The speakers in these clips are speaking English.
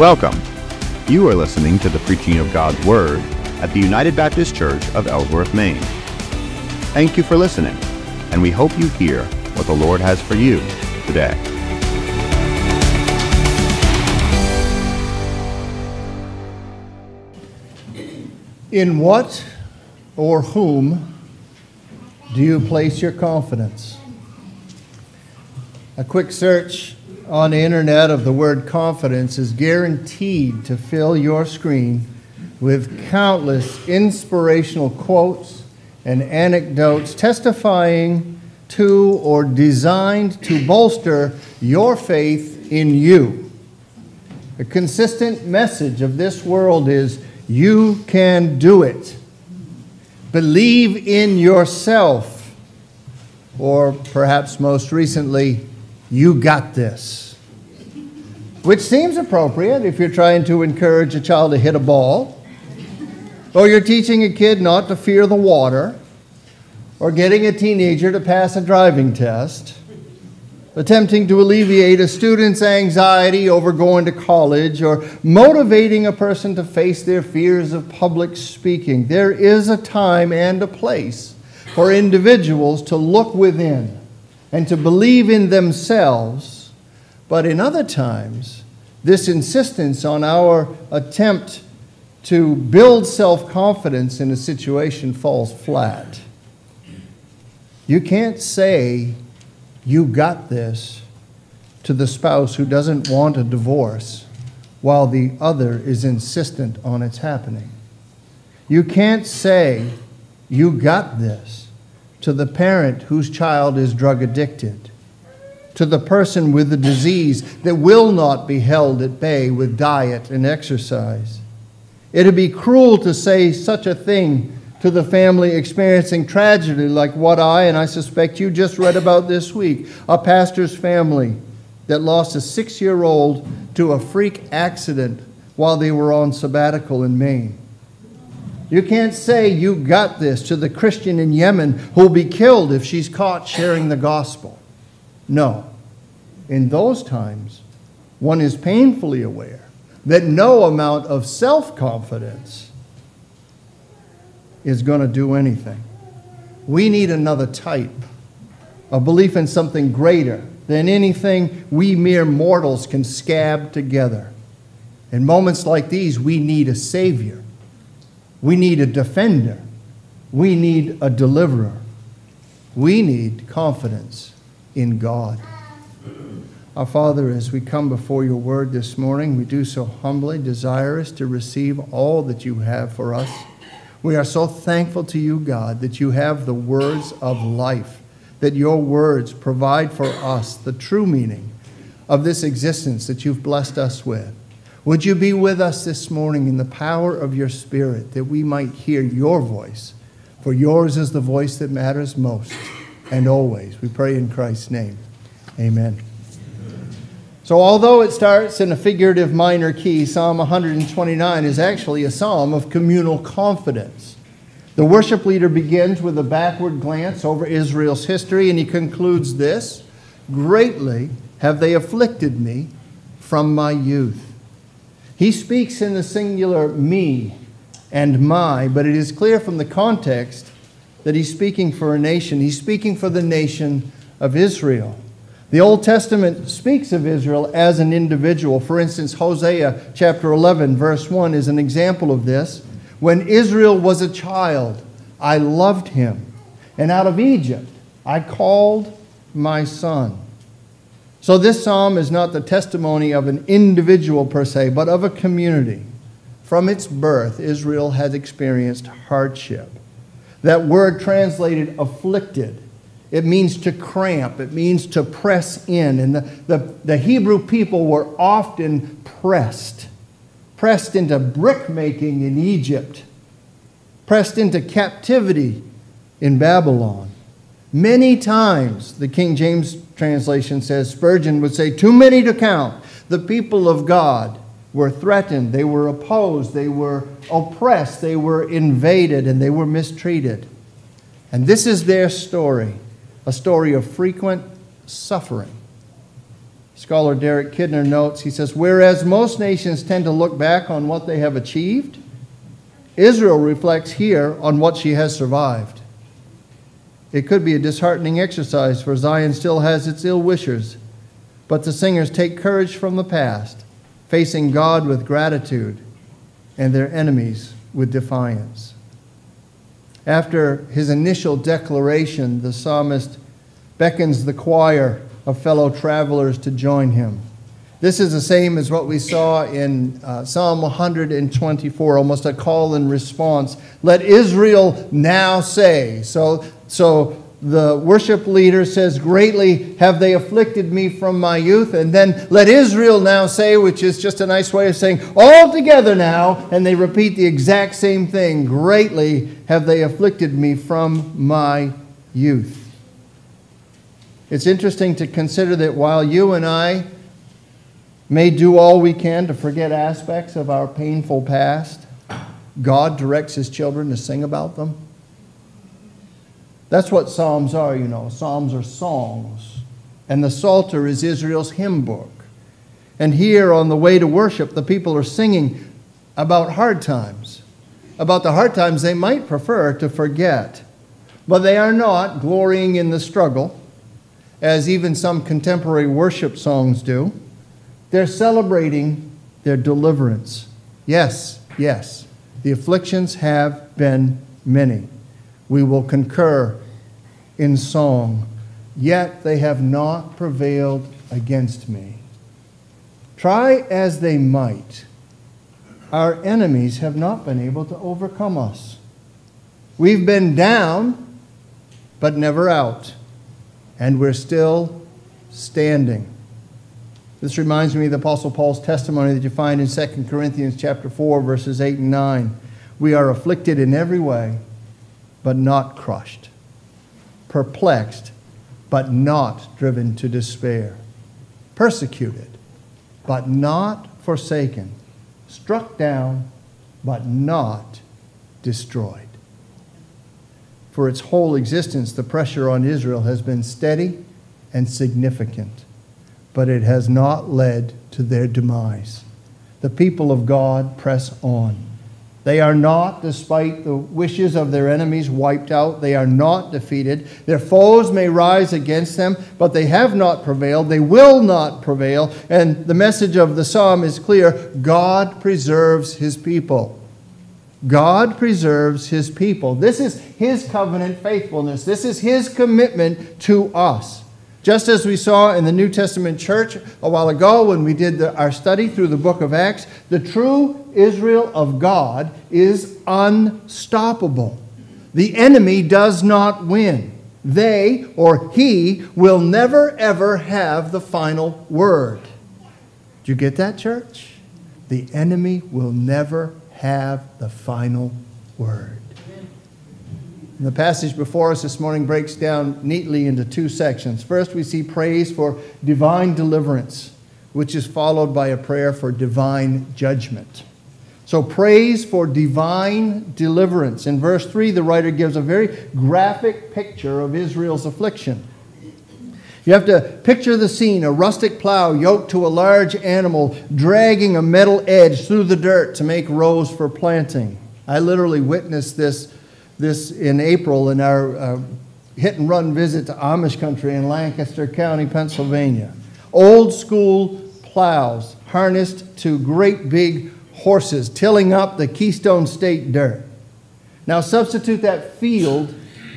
Welcome. You are listening to the preaching of God's Word at the United Baptist Church of Ellsworth, Maine. Thank you for listening, and we hope you hear what the Lord has for you today. In what or whom do you place your confidence? A quick search on the internet of the word confidence is guaranteed to fill your screen with countless inspirational quotes and anecdotes testifying to or designed to bolster your faith in you. A consistent message of this world is you can do it. Believe in yourself. Or perhaps most recently, you got this. Which seems appropriate if you're trying to encourage a child to hit a ball, or you're teaching a kid not to fear the water, or getting a teenager to pass a driving test, attempting to alleviate a student's anxiety over going to college, or motivating a person to face their fears of public speaking. There is a time and a place for individuals to look within and to believe in themselves, but in other times, this insistence on our attempt to build self confidence in a situation falls flat. You can't say, You got this, to the spouse who doesn't want a divorce while the other is insistent on its happening. You can't say, You got this, to the parent whose child is drug addicted, to the person with the disease that will not be held at bay with diet and exercise. It'd be cruel to say such a thing to the family experiencing tragedy like what I, and I suspect you just read about this week a pastor's family that lost a six year old to a freak accident while they were on sabbatical in Maine. You can't say you got this to the Christian in Yemen who'll be killed if she's caught sharing the gospel. No. In those times, one is painfully aware that no amount of self confidence is going to do anything. We need another type, a belief in something greater than anything we mere mortals can scab together. In moments like these, we need a Savior we need a defender. We need a deliverer. We need confidence in God. Our Father, as we come before your word this morning, we do so humbly, desirous to receive all that you have for us. We are so thankful to you, God, that you have the words of life, that your words provide for us the true meaning of this existence that you've blessed us with. Would you be with us this morning in the power of your Spirit that we might hear your voice? For yours is the voice that matters most and always. We pray in Christ's name. Amen. So, although it starts in a figurative minor key, Psalm 129 is actually a psalm of communal confidence. The worship leader begins with a backward glance over Israel's history, and he concludes this Greatly have they afflicted me from my youth. He speaks in the singular me and my, but it is clear from the context that he's speaking for a nation. He's speaking for the nation of Israel. The Old Testament speaks of Israel as an individual. For instance, Hosea chapter 11, verse 1 is an example of this. When Israel was a child, I loved him, and out of Egypt I called my son. So, this psalm is not the testimony of an individual per se, but of a community. From its birth, Israel has experienced hardship. That word translated afflicted, it means to cramp, it means to press in. And the, the, the Hebrew people were often pressed, pressed into brickmaking in Egypt, pressed into captivity in Babylon. Many times, the King James translation says, Spurgeon would say, too many to count. The people of God were threatened, they were opposed, they were oppressed, they were invaded, and they were mistreated. And this is their story a story of frequent suffering. Scholar Derek Kidner notes, he says, Whereas most nations tend to look back on what they have achieved, Israel reflects here on what she has survived. It could be a disheartening exercise, for Zion still has its ill wishers, but the singers take courage from the past, facing God with gratitude and their enemies with defiance. After his initial declaration, the psalmist beckons the choir of fellow travelers to join him. This is the same as what we saw in uh, Psalm 124, almost a call and response. Let Israel now say. So, so the worship leader says, Greatly have they afflicted me from my youth. And then let Israel now say, which is just a nice way of saying, All together now. And they repeat the exact same thing Greatly have they afflicted me from my youth. It's interesting to consider that while you and I may do all we can to forget aspects of our painful past, God directs His children to sing about them. That's what Psalms are, you know. Psalms are songs. And the Psalter is Israel's hymn book. And here on the way to worship, the people are singing about hard times, about the hard times they might prefer to forget. But they are not glorying in the struggle as even some contemporary worship songs do. They're celebrating their deliverance. Yes, yes, the afflictions have been many. We will concur in song, yet they have not prevailed against me. Try as they might, our enemies have not been able to overcome us. We've been down, but never out and we're still standing. This reminds me of the Apostle Paul's testimony that you find in 2 Corinthians chapter 4, verses 8 and 9. We are afflicted in every way, but not crushed, perplexed, but not driven to despair, persecuted, but not forsaken, struck down, but not destroyed for its whole existence, the pressure on Israel has been steady and significant, but it has not led to their demise. The people of God press on. They are not, despite the wishes of their enemies, wiped out. They are not defeated. Their foes may rise against them, but they have not prevailed. They will not prevail. And the message of the psalm is clear God preserves his people. God preserves his people. This is his covenant faithfulness. This is his commitment to us. Just as we saw in the New Testament church a while ago when we did the, our study through the book of Acts, the true Israel of God is unstoppable. The enemy does not win. They or he will never ever have the final word. Do you get that, church? The enemy will never have the final word. The passage before us this morning breaks down neatly into two sections. First, we see praise for divine deliverance, which is followed by a prayer for divine judgment. So, praise for divine deliverance. In verse 3, the writer gives a very graphic picture of Israel's affliction. You have to picture the scene a rustic plow yoked to a large animal, dragging a metal edge through the dirt to make rows for planting. I literally witnessed this, this in April in our uh, hit and run visit to Amish country in Lancaster County, Pennsylvania. Old school plows harnessed to great big horses, tilling up the Keystone State dirt. Now, substitute that field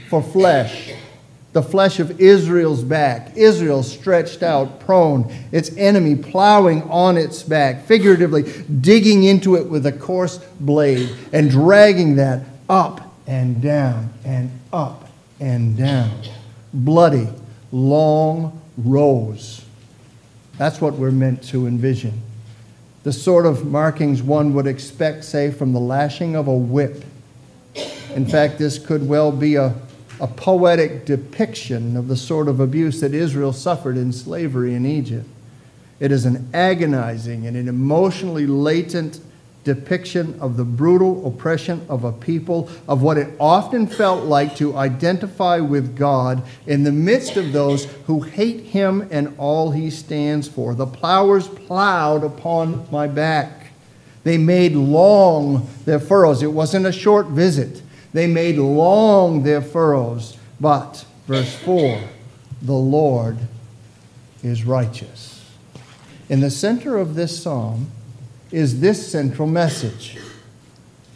for flesh the flesh of Israel's back. Israel stretched out, prone, its enemy plowing on its back, figuratively digging into it with a coarse blade and dragging that up and down and up and down. Bloody, long rows. That's what we're meant to envision. The sort of markings one would expect, say, from the lashing of a whip. In fact, this could well be a a poetic depiction of the sort of abuse that Israel suffered in slavery in Egypt. It is an agonizing and an emotionally latent depiction of the brutal oppression of a people, of what it often felt like to identify with God in the midst of those who hate Him and all He stands for. The plowers plowed upon my back. They made long their furrows. It wasn't a short visit. They made long their furrows. But, verse 4, the Lord is righteous. In the center of this psalm, is this central message.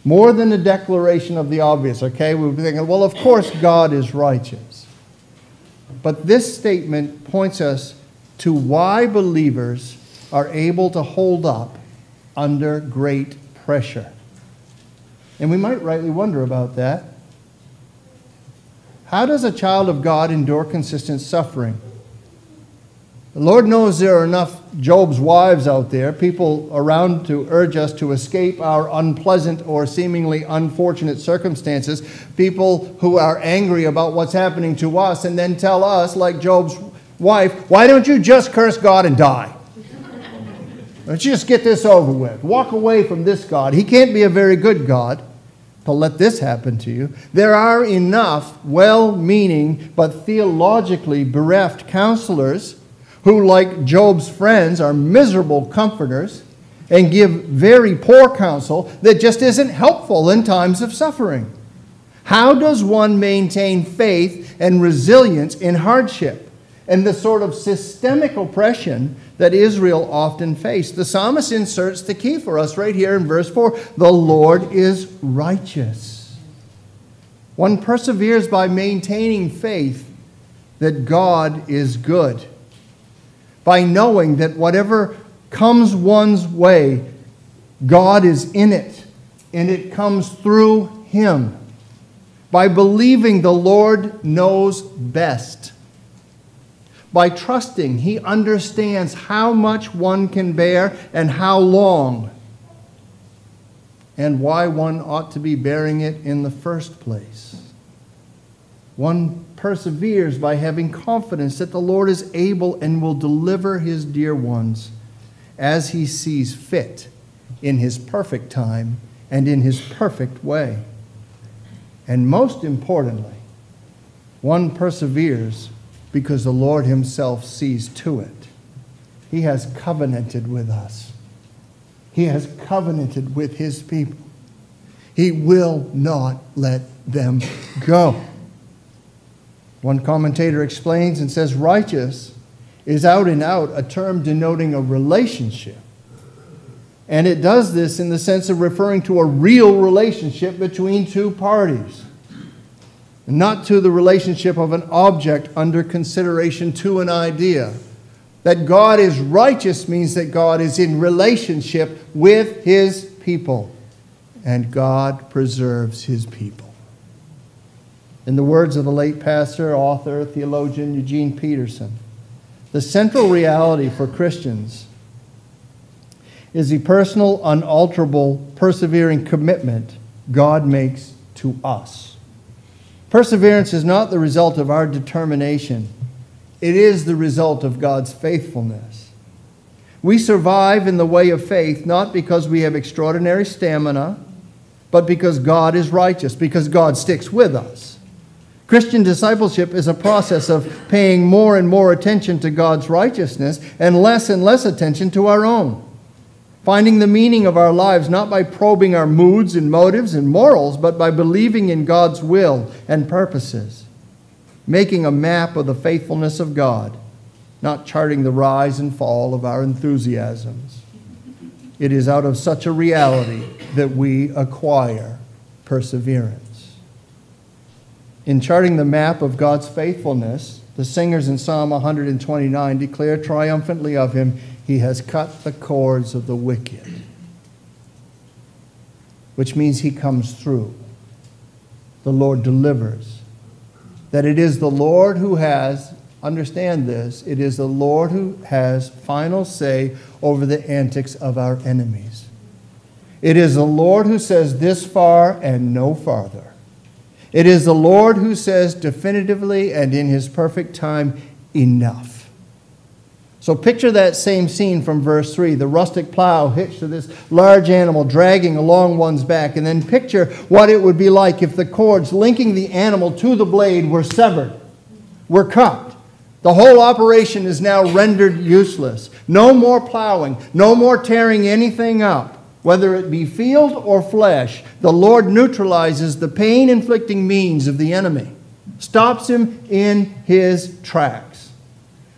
More than a declaration of the obvious, okay? We would be thinking, well, of course God is righteous. But this statement points us to why believers are able to hold up under great pressure. And we might rightly wonder about that. How does a child of God endure consistent suffering? The Lord knows there are enough Job's wives out there, people around to urge us to escape our unpleasant or seemingly unfortunate circumstances, people who are angry about what's happening to us and then tell us, like Job's wife, why don't you just curse God and die? Let's just get this over with. Walk away from this God. He can't be a very good God to let this happen to you. There are enough well meaning but theologically bereft counselors who, like Job's friends, are miserable comforters and give very poor counsel that just isn't helpful in times of suffering. How does one maintain faith and resilience in hardship and the sort of systemic oppression that Israel often faced? The psalmist inserts the key for us right here in verse 4 the Lord is righteous. One perseveres by maintaining faith that God is good by knowing that whatever comes one's way, God is in it and it comes through Him. By believing the Lord knows best. By trusting, He understands how much one can bear and how long, and why one ought to be bearing it in the first place. One perseveres by having confidence that the Lord is able and will deliver his dear ones as he sees fit in his perfect time and in his perfect way. And most importantly, one perseveres because the Lord himself sees to it. He has covenanted with us. He has covenanted with his people. He will not let them go. One commentator explains and says, righteous is out and out a term denoting a relationship. And it does this in the sense of referring to a real relationship between two parties, not to the relationship of an object under consideration to an idea. That God is righteous means that God is in relationship with his people, and God preserves his people. In the words of the late pastor, author, theologian Eugene Peterson, the central reality for Christians is the personal, unalterable, persevering commitment God makes to us. Perseverance is not the result of our determination, it is the result of God's faithfulness. We survive in the way of faith not because we have extraordinary stamina, but because God is righteous, because God sticks with us. Christian discipleship is a process of paying more and more attention to God's righteousness and less and less attention to our own. Finding the meaning of our lives not by probing our moods and motives and morals, but by believing in God's will and purposes. Making a map of the faithfulness of God, not charting the rise and fall of our enthusiasms. It is out of such a reality that we acquire perseverance. In charting the map of God's faithfulness, the singers in Psalm 129 declare triumphantly of him, He has cut the cords of the wicked, which means He comes through. The Lord delivers. That it is the Lord who has, understand this, it is the Lord who has final say over the antics of our enemies. It is the Lord who says this far and no farther. It is the Lord who says definitively and in his perfect time, enough. So picture that same scene from verse 3 the rustic plow hitched to this large animal dragging along one's back. And then picture what it would be like if the cords linking the animal to the blade were severed, were cut. The whole operation is now rendered useless. No more plowing, no more tearing anything up. Whether it be field or flesh, the Lord neutralizes the pain inflicting means of the enemy, stops him in his tracks.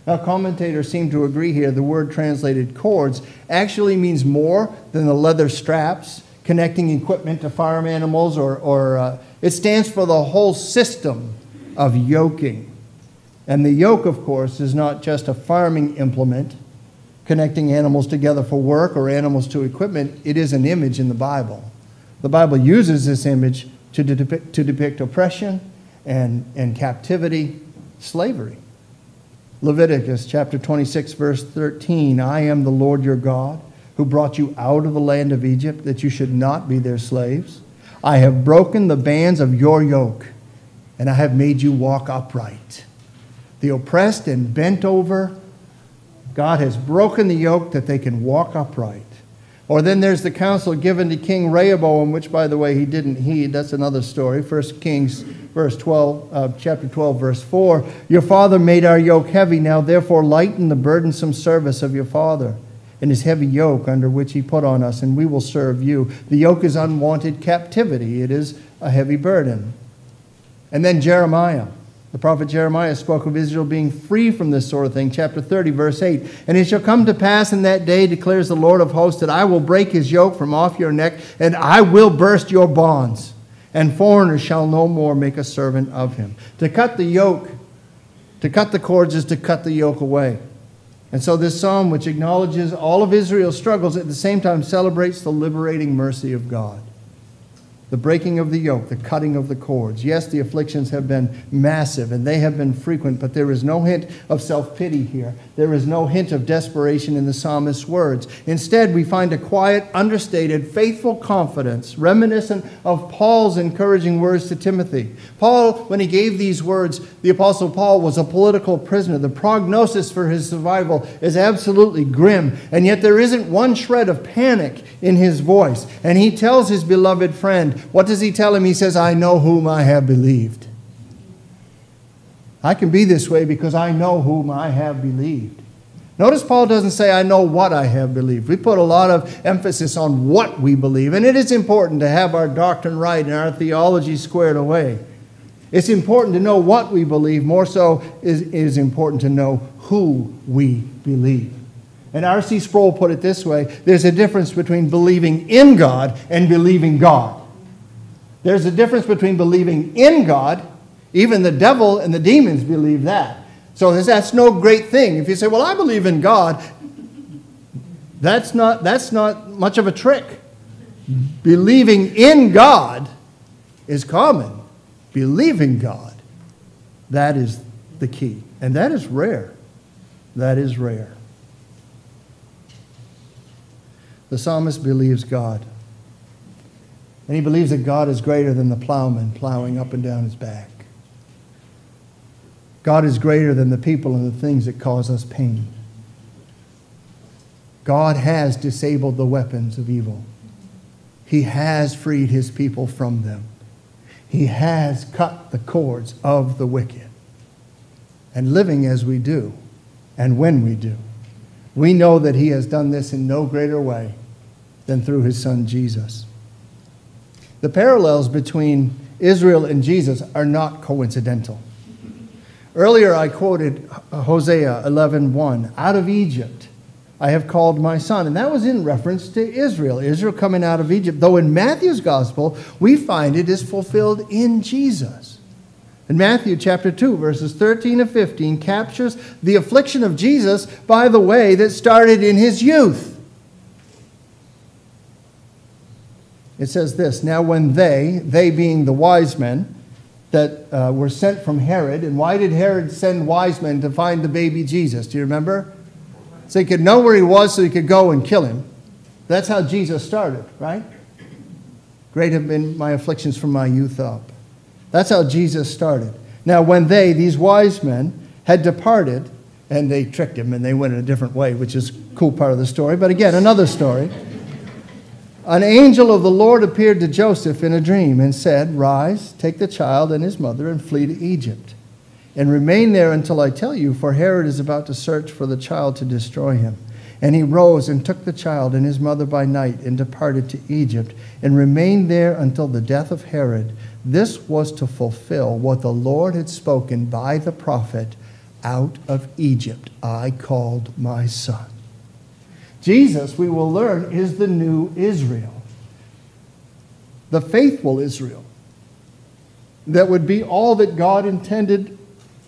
Now, commentators seem to agree here the word translated cords actually means more than the leather straps connecting equipment to farm animals, or, or uh, it stands for the whole system of yoking. And the yoke, of course, is not just a farming implement connecting animals together for work or animals to equipment, it is an image in the Bible. The Bible uses this image to, depict, to depict oppression and, and captivity, slavery. Leviticus chapter 26, verse 13 I am the Lord your God who brought you out of the land of Egypt that you should not be their slaves. I have broken the bands of your yoke, and I have made you walk upright. The oppressed and bent over God has broken the yoke that they can walk upright. Or then there's the counsel given to King Rehoboam, which, by the way, he didn't heed. That's another story. 1 Kings, verse 12, uh, chapter 12, verse 4. Your father made our yoke heavy. Now, therefore, lighten the burdensome service of your father and his heavy yoke under which he put on us, and we will serve you. The yoke is unwanted captivity, it is a heavy burden. And then Jeremiah. The prophet Jeremiah spoke of Israel being free from this sort of thing, chapter 30, verse 8. And it shall come to pass in that day, declares the Lord of hosts, that I will break his yoke from off your neck, and I will burst your bonds, and foreigners shall no more make a servant of him. To cut the yoke, to cut the cords is to cut the yoke away. And so this psalm, which acknowledges all of Israel's struggles, at the same time celebrates the liberating mercy of God the breaking of the yoke, the cutting of the cords. Yes, the afflictions have been massive and they have been frequent, but there is no hint of self pity here. There is no hint of desperation in the psalmist's words. Instead, we find a quiet, understated, faithful confidence, reminiscent of Paul's encouraging words to Timothy. Paul, when he gave these words, the Apostle Paul was a political prisoner. The prognosis for his survival is absolutely grim, and yet there isn't one shred of panic in his voice. And he tells his beloved friend, what does he tell him? He says, I know whom I have believed. I can be this way because I know whom I have believed. Notice Paul doesn't say, I know what I have believed. We put a lot of emphasis on what we believe, and it is important to have our doctrine right and our theology squared away. It's important to know what we believe, more so is, it is important to know who we believe. And R.C. Sproul put it this way there's a difference between believing in God and believing God. There's a difference between believing in God, even the devil and the demons believe that. So that's no great thing. If you say, Well, I believe in God, that's not, that's not much of a trick. Believing in God is common. Believing God, that is the key. And that is rare. That is rare. The psalmist believes God. And he believes that God is greater than the plowman plowing up and down his back. God is greater than the people and the things that cause us pain. God has disabled the weapons of evil. He has freed his people from them. He has cut the cords of the wicked. And living as we do, and when we do, we know that he has done this in no greater way than through his son Jesus. The parallels between Israel and Jesus are not coincidental. Earlier I quoted Hosea 11:1, out of Egypt I have called my son. And that was in reference to Israel, Israel coming out of Egypt. Though in Matthew's gospel, we find it is fulfilled in Jesus. In Matthew chapter 2, verses 13 and 15, captures the affliction of Jesus by the way that started in his youth. It says this Now, when they, they being the wise men that uh, were sent from Herod, and why did Herod send wise men to find the baby Jesus? Do you remember? So he could know where he was so he could go and kill him. That's how Jesus started, right? Great have been my afflictions from my youth up. That's how Jesus started. Now, when they, these wise men, had departed, And they tricked him and they went in a different way, which is cool part of the story. But again, another story. An angel of the Lord appeared to Joseph in a dream and said, Rise, take the child and his mother, and flee to Egypt. And remain there until I tell you, for Herod is about to search for the child to destroy him. And he rose and took the child and his mother by night and departed to Egypt and remained there until the death of Herod. This was to fulfill what the Lord had spoken by the prophet Out of Egypt I called my son. Jesus, we will learn, is the new Israel, the faithful Israel, that would be all that God intended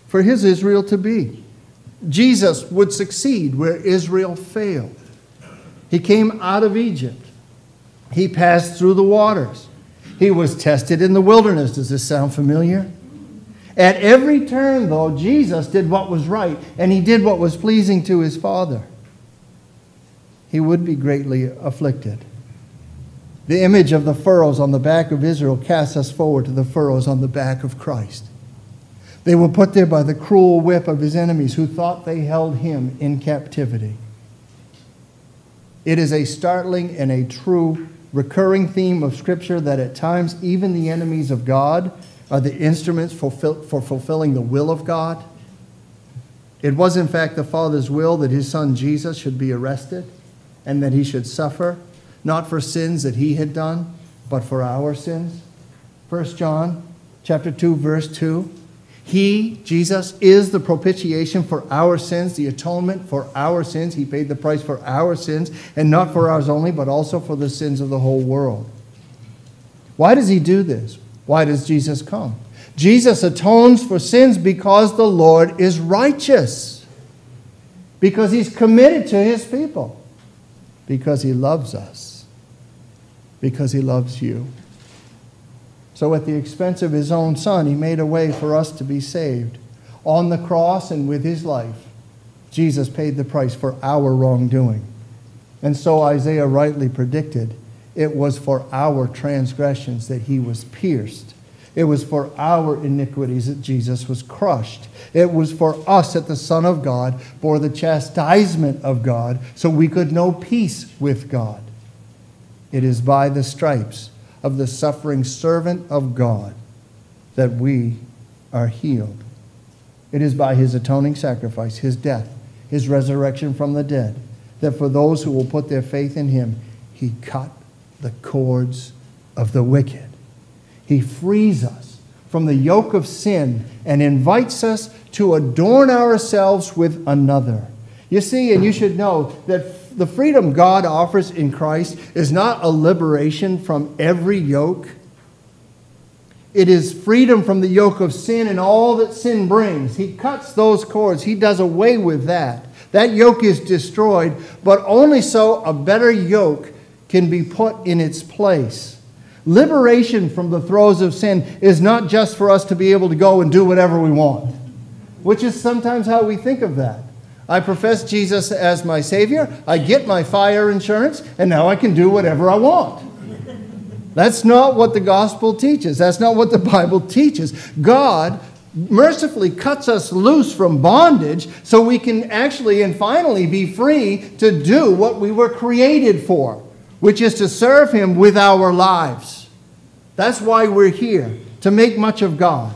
for his Israel to be. Jesus would succeed where Israel failed. He came out of Egypt, he passed through the waters, he was tested in the wilderness. Does this sound familiar? At every turn, though, Jesus did what was right and he did what was pleasing to his Father he would be greatly afflicted. The image of the furrows on the back of Israel casts us forward to the furrows on the back of Christ. They were put there by the cruel whip of his enemies who thought they held him in captivity. It is a startling and a true recurring theme of Scripture that at times even the enemies of God are the instruments for, for fulfilling the will of God. It was, in fact, the Father's will that his son Jesus should be arrested and that he should suffer, not for sins that he had done, but for our sins. 1 John chapter 2 verse 2. He, Jesus, is the propitiation for our sins, the atonement for our sins. He paid the price for our sins, and not for ours only, but also for the sins of the whole world. Why does he do this? Why does Jesus come? Jesus atones for sins because the Lord is righteous, because he's committed to his people because he loves us, because he loves you. So, at the expense of his own son, he made a way for us to be saved. On the cross and with his life, Jesus paid the price for our wrongdoing. And so Isaiah rightly predicted it was for our transgressions that he was pierced. It was for our iniquities that Jesus was crushed. It was for us that the Son of God bore the chastisement of God so we could know peace with God. It is by the stripes of the suffering servant of God that we are healed. It is by his atoning sacrifice, his death, his resurrection from the dead, that for those who will put their faith in him, he cut the cords of the wicked. He frees us from the yoke of sin and invites us to adorn ourselves with another. You see, and you should know that the freedom God offers in Christ is not a liberation from every yoke. It is freedom from the yoke of sin and all that sin brings. He cuts those cords, He does away with that. That yoke is destroyed, but only so a better yoke can be put in its place. Liberation from the throes of sin is not just for us to be able to go and do whatever we want, which is sometimes how we think of that. I profess Jesus as my Savior, I get my fire insurance, and now I can do whatever I want. That's not what the gospel teaches. That's not what the Bible teaches. God mercifully cuts us loose from bondage so we can actually and finally be free to do what we were created for which is to serve Him with our lives. That's why we're here, to make much of God.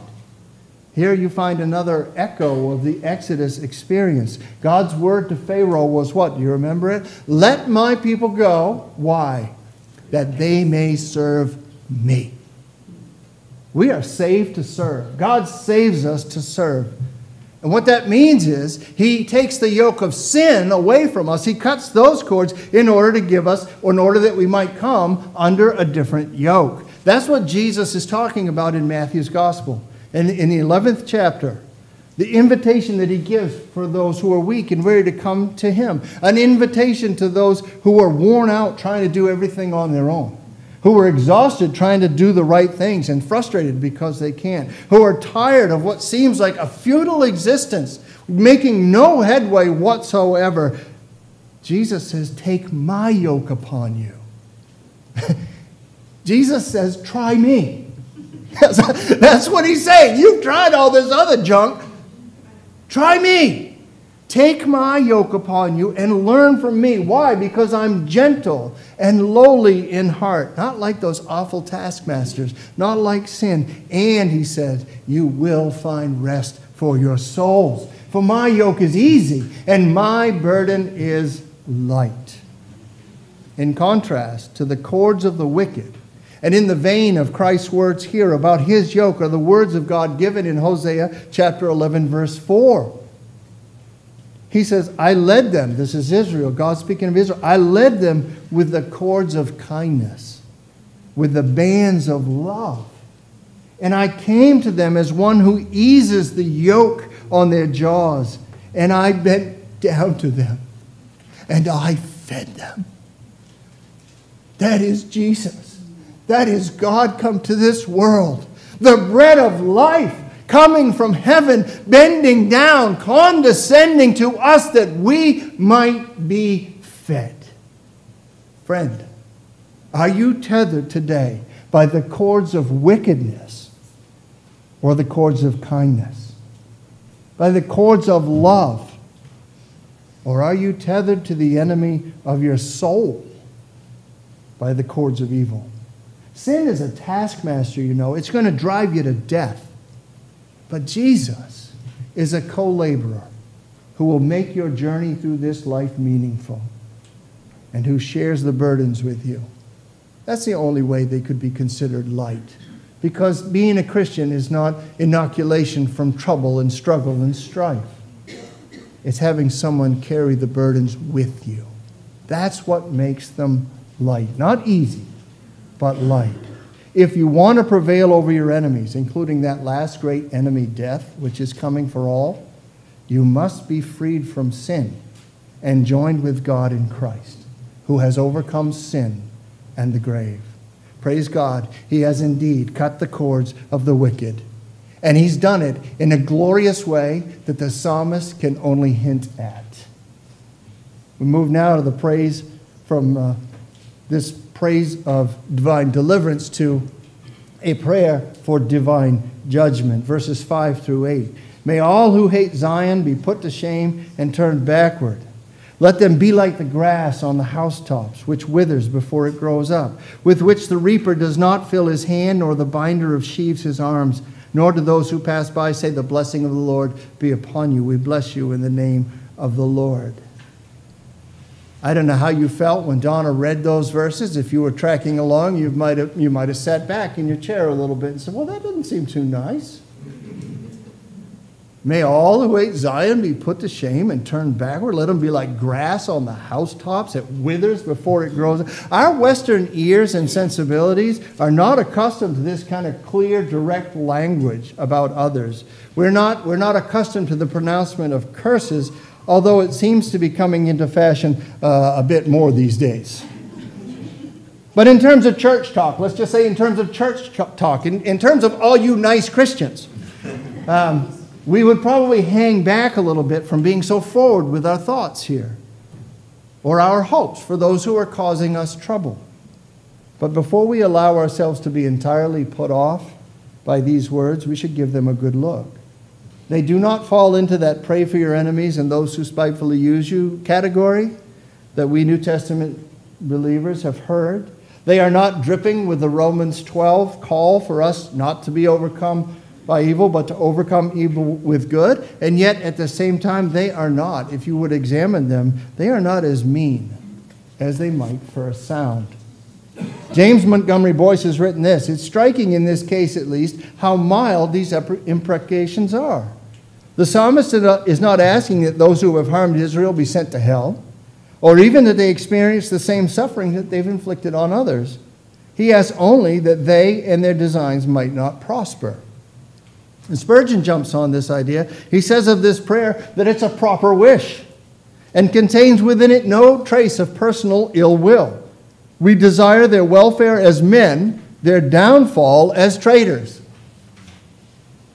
Here you find another echo of the Exodus experience. God's word to Pharaoh was what? Do you remember it? Let my people go. Why? That they may serve me. We are saved to serve. God saves us to serve. And what that means is he takes the yoke of sin away from us. He cuts those cords in order to give us, or in order that we might come under a different yoke. That's what Jesus is talking about in Matthew's gospel. And in the 11th chapter, the invitation that he gives for those who are weak and ready to come to him, an invitation to those who are worn out trying to do everything on their own who are exhausted trying to do the right things and frustrated because they can't, who are tired of what seems like a futile existence, making no headway whatsoever. Jesus says, Take my yoke upon you. Jesus says, Try me. That's what he's saying. You've tried all this other junk. Try me. Take my yoke upon you and learn from me. Why? Because I'm gentle and lowly in heart. Not like those awful taskmasters, not like sin. And he says, You will find rest for your souls. For my yoke is easy and my burden is light. In contrast to the cords of the wicked, and in the vein of Christ's words here about his yoke are the words of God given in Hosea chapter 11, verse 4. He says, I led them, this is Israel, God speaking of Israel, I led them with the cords of kindness, with the bands of love. And I came to them as one who eases the yoke on their jaws, and I bent down to them, and I fed them. That is Jesus. That is God come to this world, the bread of life coming from heaven, bending down, condescending to us that we might be fed. Friend, are you tethered today by the cords of wickedness or the cords of kindness? By the cords of love? Or are you tethered to the enemy of your soul by the cords of evil? Sin is a taskmaster, you know. It's going to drive you to death. But Jesus is a co laborer who will make your journey through this life meaningful and who shares the burdens with you. That's the only way they could be considered light. Because being a Christian is not inoculation from trouble and struggle and strife. It's having someone carry the burdens with you. That's what makes them light. Not easy, but light. If you want to prevail over your enemies, including that last great enemy, death, which is coming for all, you must be freed from sin and joined with God in Christ, who has overcome sin and the grave. Praise God, He has indeed cut the cords of the wicked. And He's done it in a glorious way that the psalmist can only hint at. We move now to the praise from uh, this praise of divine deliverance to a prayer for divine judgment. Verses 5 through 8. May all who hate Zion be put to shame and turned backward. Let them be like the grass on the housetops, which withers before it grows up, with which the reaper does not fill his hand, nor the binder of sheaves his arms, nor do those who pass by say, The blessing of the Lord be upon you. We bless you in the name of the Lord. I don't know how you felt when Donna read those verses. If you were tracking along, you might have, you might have sat back in your chair a little bit and said, Well, that doesn't seem too nice. May all who hate Zion be put to shame and turned backward. Let them be like grass on the housetops. It withers before it grows. Our Western ears and sensibilities are not accustomed to this kind of clear, direct language about others. We're not, we're not accustomed to the pronouncement of curses although it seems to be coming into fashion uh, a bit more these days. But in terms of church talk, let's just say in terms of church talk, in, in terms of all you nice Christians, um, we would probably hang back a little bit from being so forward with our thoughts here or our hopes for those who are causing us trouble. But before we allow ourselves to be entirely put off by these words, we should give them a good look. They do not fall into that pray for your enemies and those who spitefully use you category that we New Testament believers have heard. They are not dripping with the Romans 12 call for us not to be overcome by evil, but to overcome evil with good. And yet, at the same time, they are not, if you would examine them, they are not as mean as they might first sound. James Montgomery Boice has written this. It's striking in this case, at least, how mild these imprecations are. The psalmist is not asking that those who have harmed Israel be sent to hell, or even that they experience the same suffering that they've inflicted on others. He asks only that they and their designs might not prosper. And Spurgeon jumps on this idea. He says of this prayer that it's a proper wish and contains within it no trace of personal ill will. We desire their welfare as men, their downfall as traitors.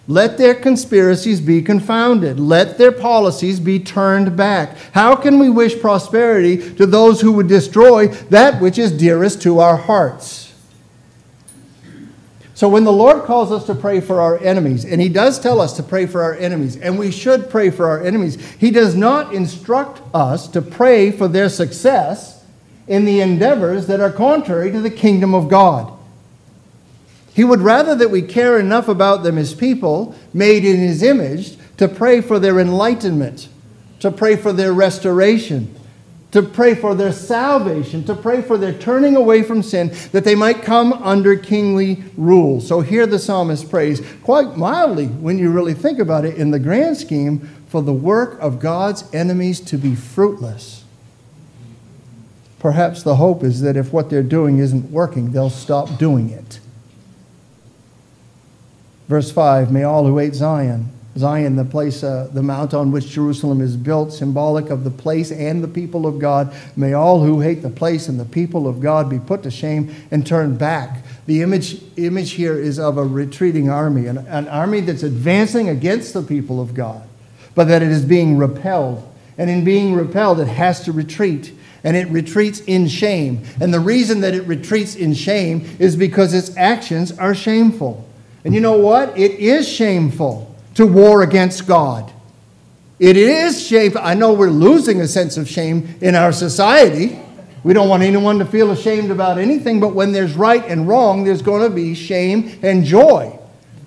Let their conspiracies be confounded. Let their policies be turned back. How can we wish prosperity to those who would destroy that which is dearest to our hearts? So when the Lord calls us to pray for our enemies, and He does tell us to pray for our enemies, and we should pray for our enemies, He does not instruct us to pray for their success in the endeavors that are contrary to the kingdom of God. He would rather that we care enough about them as people made in His image to pray for their enlightenment, to pray for their restoration, to pray for their salvation, to pray for their turning away from sin, that they might come under kingly rule. So here the psalmist prays, quite mildly when you really think about it, in the grand scheme, for the work of God's enemies to be fruitless. Perhaps the hope is that if what they're doing isn't working, they'll stop doing it. Verse 5 May all who hate Zion Zion, the place, uh, the mount on which Jerusalem is built, symbolic of the place and the people of God. May all who hate the place and the people of God be put to shame and turn back. The image, image here is of a retreating army, an, an army that's advancing against the people of God, but that it is being repelled. And in being repelled, it has to retreat. And it retreats in shame. And the reason that it retreats in shame is because its actions are shameful. And you know what? It is shameful to war against God. It is shameful. I know we're losing a sense of shame in our society. We don't want anyone to feel ashamed about anything, but when there's right and wrong, there's going to be shame and joy.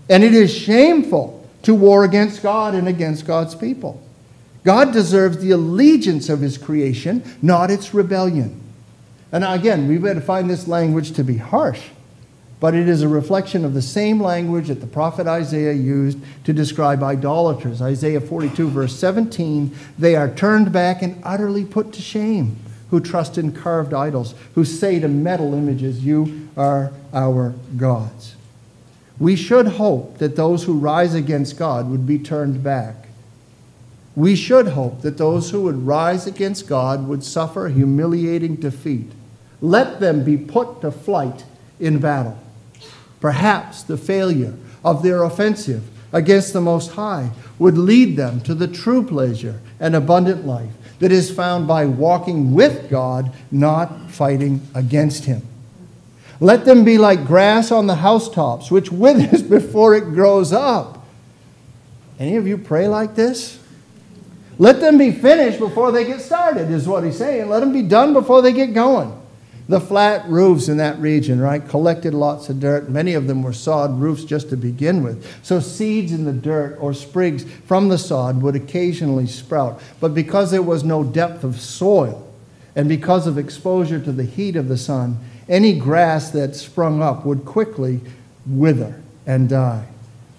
And it is shameful to war against God and against God's people. God deserves the allegiance of his creation, not its rebellion. And again, we better find this language to be harsh but it is a reflection of the same language that the prophet Isaiah used to describe idolaters. Isaiah 42, verse 17 they are turned back and utterly put to shame who trust in carved idols, who say to metal images, You are our gods. We should hope that those who rise against God would be turned back. We should hope that those who would rise against God would suffer humiliating defeat. Let them be put to flight in battle. Perhaps the failure of their offensive against the Most High would lead them to the true pleasure and abundant life that is found by walking with God, not fighting against Him. Let them be like grass on the housetops, which withers before it grows up. Any of you pray like this? Let them be finished before they get started, is what he's saying. Let them be done before they get going. The flat roofs in that region, right, collected lots of dirt. Many of them were sod roofs just to begin with. So seeds in the dirt or sprigs from the sod would occasionally sprout. But because there was no depth of soil and because of exposure to the heat of the sun, any grass that sprung up would quickly wither and die.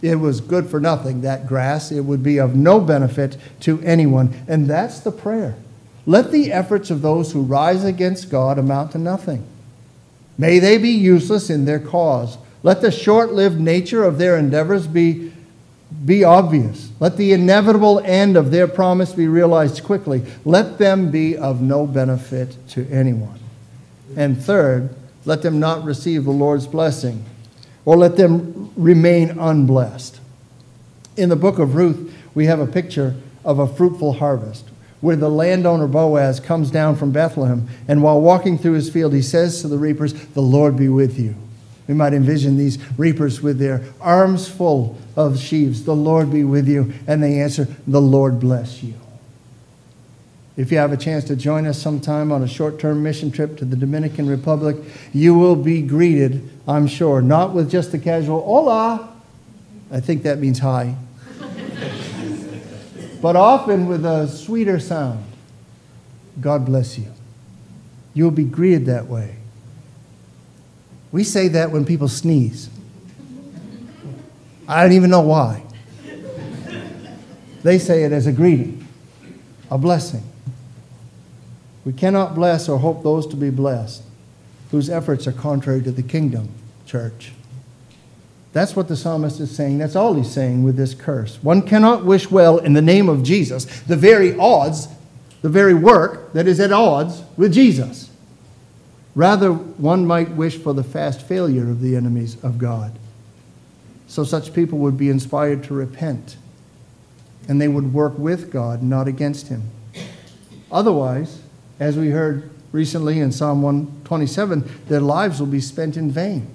It was good for nothing, that grass. It would be of no benefit to anyone. And that's the prayer. Let the efforts of those who rise against God amount to nothing. May they be useless in their cause. Let the short lived nature of their endeavors be, be obvious. Let the inevitable end of their promise be realized quickly. Let them be of no benefit to anyone. And third, let them not receive the Lord's blessing, or let them remain unblessed. In the book of Ruth, we have a picture of a fruitful harvest where the landowner Boaz comes down from Bethlehem, and while walking through his field, he says to the reapers, The Lord be with you. We might envision these reapers with their arms full of sheaves, The Lord be with you. And they answer, The Lord bless you. If you have a chance to join us sometime on a short term mission trip to the Dominican Republic, you will be greeted, I'm sure, not with just the casual hola. I think that means hi but often with a sweeter sound. God bless you. You'll be greeted that way. We say that when people sneeze. I don't even know why. They say it as a greeting, a blessing. We cannot bless or hope those to be blessed whose efforts are contrary to the kingdom, church. That's what the psalmist is saying. That's all he's saying with this curse. One cannot wish well in the name of Jesus, the very odds, the very work that is at odds with Jesus. Rather, one might wish for the fast failure of the enemies of God. So such people would be inspired to repent, and they would work with God, not against Him. Otherwise, as we heard recently in Psalm 127, their lives will be spent in vain.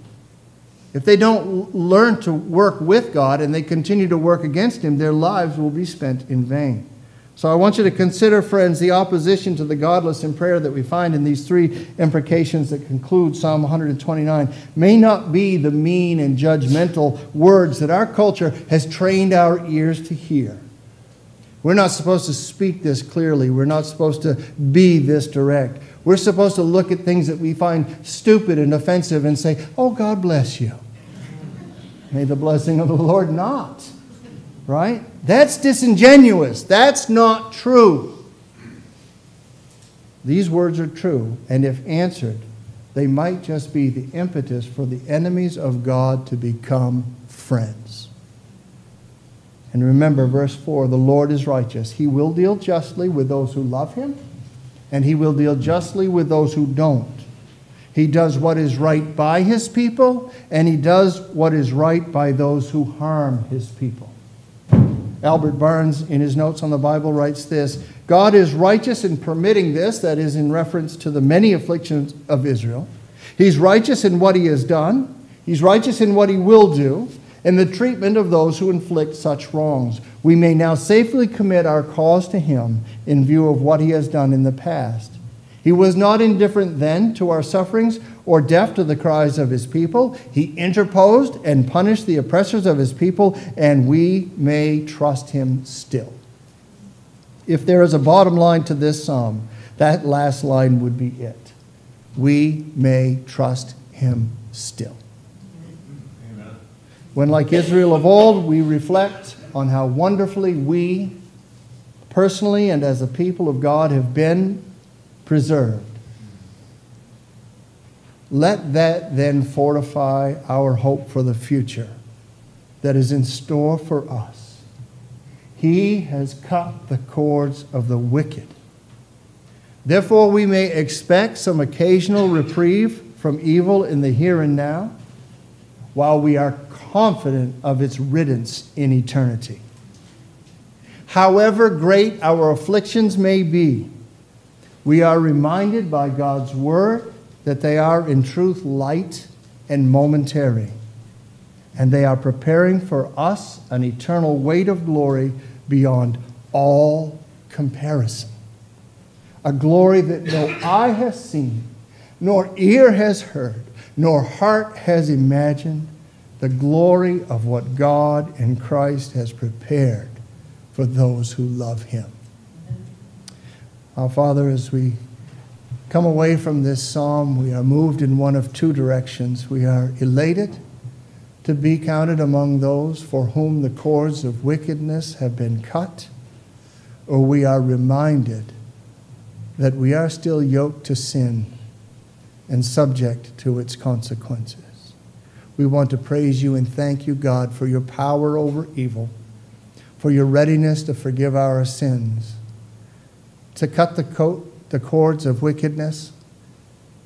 If they don't learn to work with God and they continue to work against Him, their lives will be spent in vain. So I want you to consider, friends, the opposition to the godless in prayer that we find in these three imprecations that conclude Psalm 129 may not be the mean and judgmental words that our culture has trained our ears to hear. We're not supposed to speak this clearly. We're not supposed to be this direct. We're supposed to look at things that we find stupid and offensive and say, Oh, God bless you. May the blessing of the Lord not. Right? That's disingenuous. That's not true. These words are true, and if answered, they might just be the impetus for the enemies of God to become friends. And remember, verse 4 the Lord is righteous. He will deal justly with those who love him, and he will deal justly with those who don't. He does what is right by his people, and he does what is right by those who harm his people. Albert Barnes, in his notes on the Bible, writes this God is righteous in permitting this, that is, in reference to the many afflictions of Israel. He's righteous in what he has done, he's righteous in what he will do, in the treatment of those who inflict such wrongs. We may now safely commit our cause to him in view of what he has done in the past. He was not indifferent then to our sufferings or deaf to the cries of his people. He interposed and punished the oppressors of his people, and we may trust him still. If there is a bottom line to this psalm, that last line would be it. We may trust him still. Amen. When, like Israel of old, we reflect on how wonderfully we, personally and as a people of God, have been preserved. Let that then fortify our hope for the future that is in store for us. He has cut the cords of the wicked. Therefore, we may expect some occasional reprieve from evil in the here and now, while we are confident of its riddance in eternity. However great our afflictions may be, we are reminded by God's word that they are in truth light and momentary, and they are preparing for us an eternal weight of glory beyond all comparison. A glory that no eye has seen, nor ear has heard, nor heart has imagined, the glory of what God in Christ has prepared for those who love Him. Our Father, as we come away from this psalm, we are moved in one of two directions. We are elated to be counted among those for whom the cords of wickedness have been cut, or we are reminded that we are still yoked to sin and subject to its consequences. We want to praise you and thank you, God, for your power over evil, for your readiness to forgive our sins to cut the, coat, the cords of wickedness,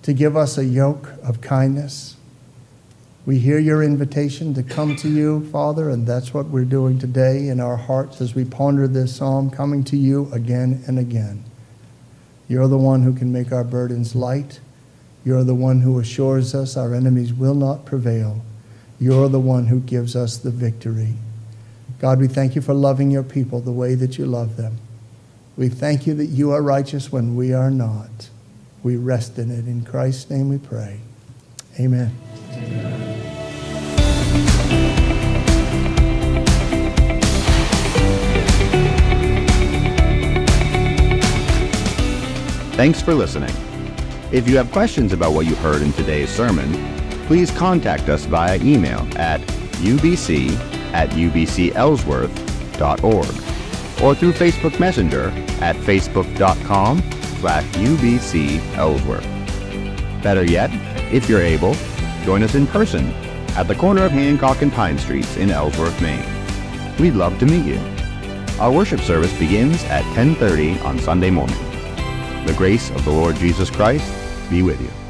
to give us a yoke of kindness. We hear your invitation to come to you, Father, and that's what we're doing today in our hearts as we ponder this psalm, coming to you again and again. You're the one who can make our burdens light. You're the one who assures us our enemies will not prevail. You're the one who gives us the victory. God, we thank you for loving your people the way that you love them. We thank you that you are righteous when we are not. We rest in it. In Christ's name we pray. Amen. Amen. Thanks for listening. If you have questions about what you heard in today's sermon, please contact us via email at ubc at ubcellsworth.org or through Facebook Messenger at facebook.com slash ubcellsworth. Better yet, if you're able, join us in person at the corner of Hancock and Pine Streets in Ellsworth, Maine. We'd love to meet you. Our worship service begins at 10:30 on Sunday morning. The grace of the Lord Jesus Christ be with you.